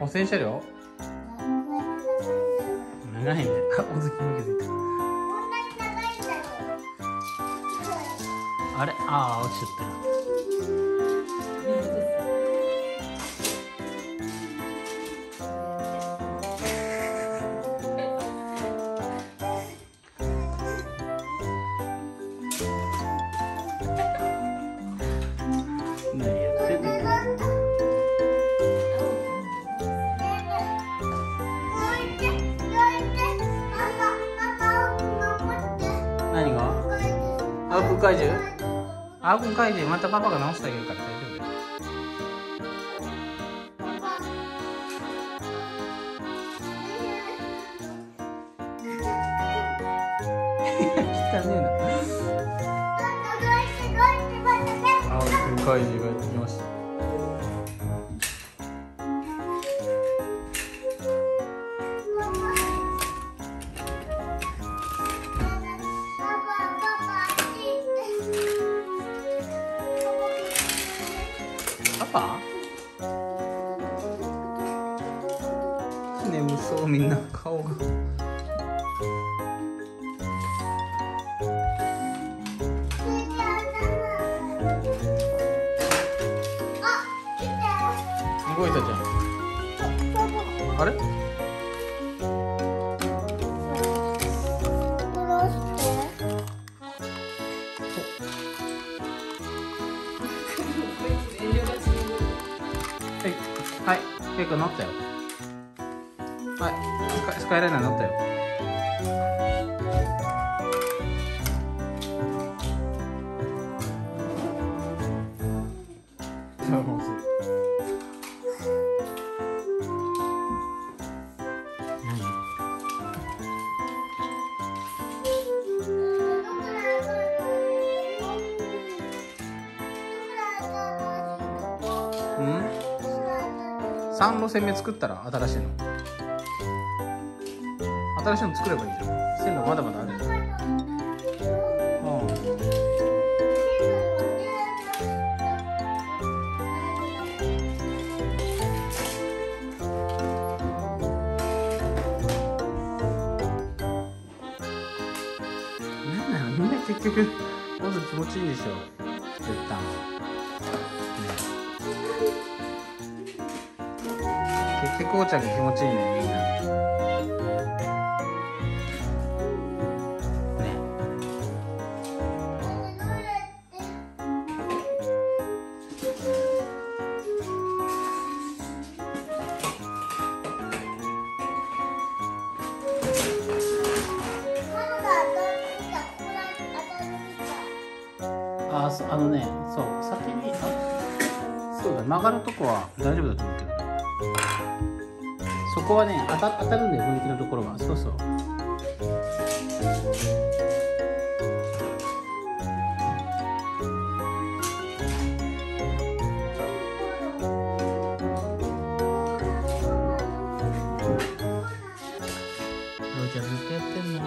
汚染車両長いね。あおずきも気づいたあれ？ああ落ちちゃったよ青くん怪獣？青くん怪獣またパパが直してあげるから大丈夫よ。汚ねえな。青くん怪獣がやってきましたパパ眠そうみんな顔が。動いたじゃん。あれ？はい。結構乗ったよ。はい。スカイライナー乗ったよ。じゃあもうすぐ何うん3路線目作ったら新しいの。新しいの作ればいいじゃん。線路まだまだあるよ。うん。なんなのみんな結局。まず気持ちいいでしょ。絶対。ね。結局おーちゃんが気持ちいいね。みんなね。あそあのねそう先にあそうだ曲がるとこは大丈夫だと思うけどそこはね当た当たるんだよ雰囲気のところは。そうそう。ロイちゃんずっとやってんの？